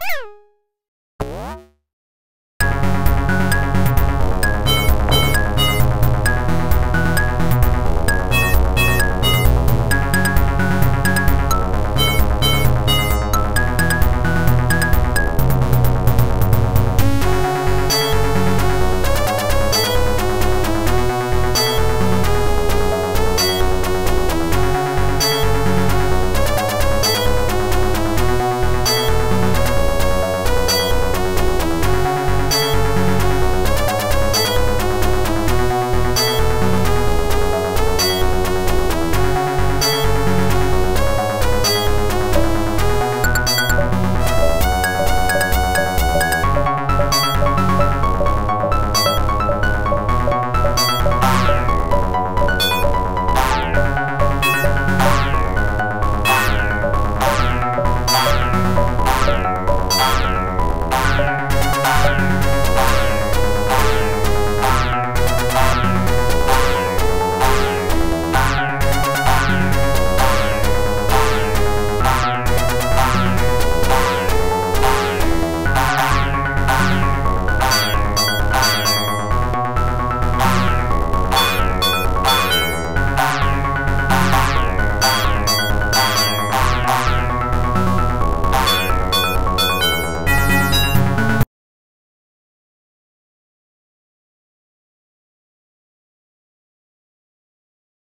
Bye.